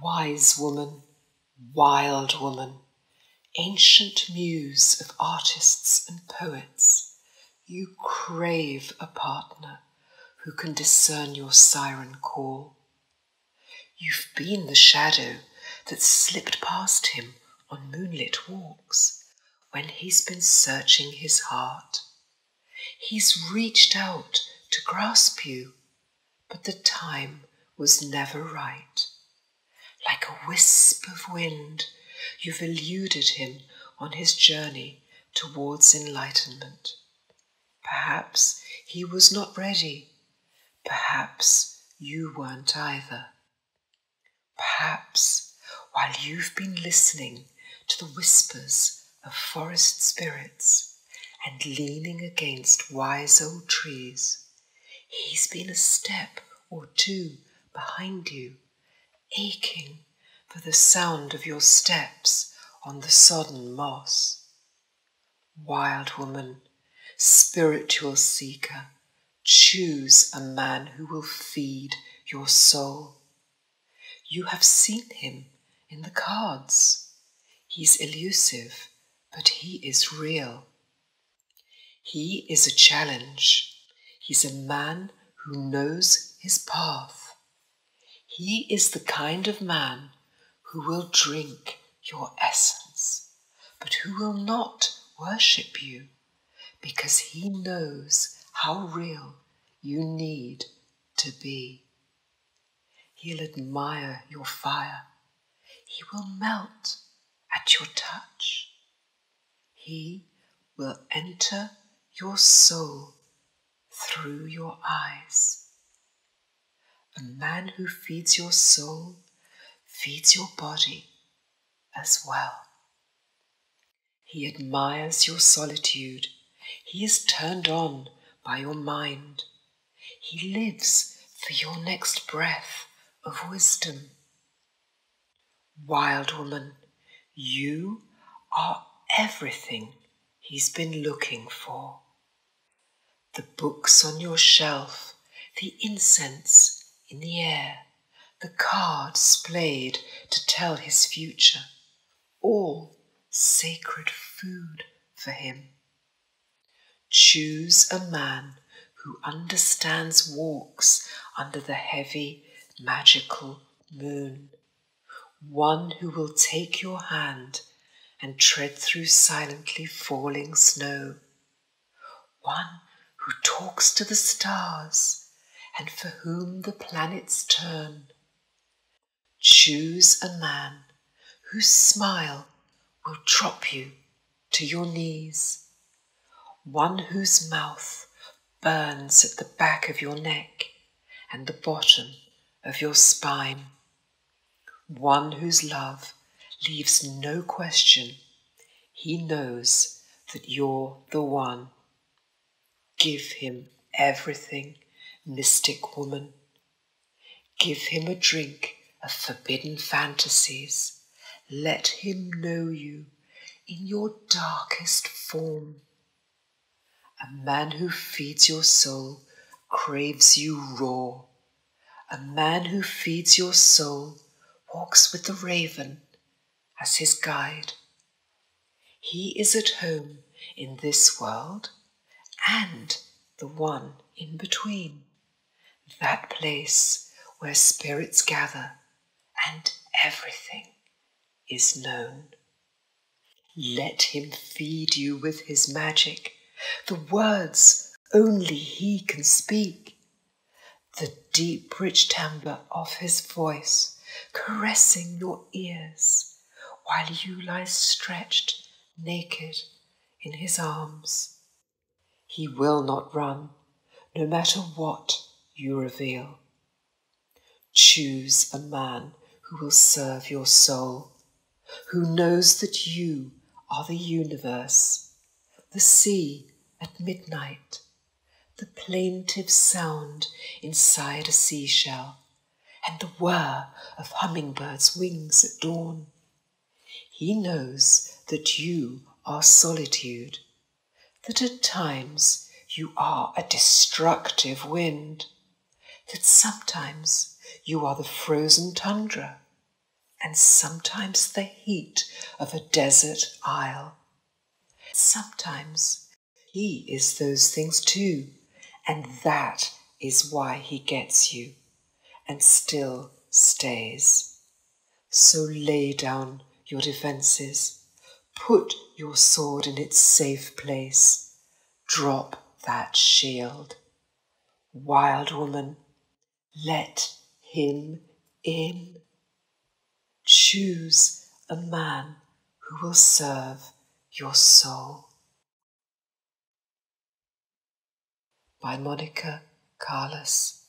Wise woman, wild woman, ancient muse of artists and poets, you crave a partner who can discern your siren call. You've been the shadow that slipped past him on moonlit walks when he's been searching his heart. He's reached out to grasp you, but the time was never right. Like a wisp of wind, you've eluded him on his journey towards enlightenment. Perhaps he was not ready. Perhaps you weren't either. Perhaps while you've been listening to the whispers of forest spirits and leaning against wise old trees, he's been a step or two behind you, aching for the sound of your steps on the sodden moss. Wild woman, spiritual seeker, choose a man who will feed your soul. You have seen him in the cards. He's elusive, but he is real. He is a challenge. He's a man who knows his path. He is the kind of man who will drink your essence, but who will not worship you because he knows how real you need to be. He'll admire your fire. He will melt at your touch. He will enter your soul through your eyes. A man who feeds your soul feeds your body as well. He admires your solitude. He is turned on by your mind. He lives for your next breath of wisdom. Wild woman, you are everything he's been looking for. The books on your shelf, the incense in the air, the cards played to tell his future, all sacred food for him. Choose a man who understands walks under the heavy, magical moon. One who will take your hand and tread through silently falling snow. One who talks to the stars and for whom the planets turn. Choose a man whose smile will drop you to your knees one whose mouth burns at the back of your neck and the bottom of your spine, one whose love leaves no question. He knows that you're the one. Give him everything, mystic woman. Give him a drink of forbidden fantasies. Let him know you in your darkest form. A man who feeds your soul craves you raw. A man who feeds your soul walks with the raven as his guide. He is at home in this world and the one in between, that place where spirits gather and everything is known. Let him feed you with his magic the words only he can speak, the deep, rich timbre of his voice caressing your ears while you lie stretched naked in his arms. He will not run, no matter what you reveal. Choose a man who will serve your soul, who knows that you are the universe, the sea at midnight, the plaintive sound inside a seashell, and the whir of hummingbirds' wings at dawn. He knows that you are solitude, that at times you are a destructive wind, that sometimes you are the frozen tundra, and sometimes the heat of a desert isle. Sometimes he is those things too, and that is why he gets you and still stays. So lay down your defenses, put your sword in its safe place, drop that shield. Wild woman, let him in. Choose a man who will serve your soul. By Monika Carless.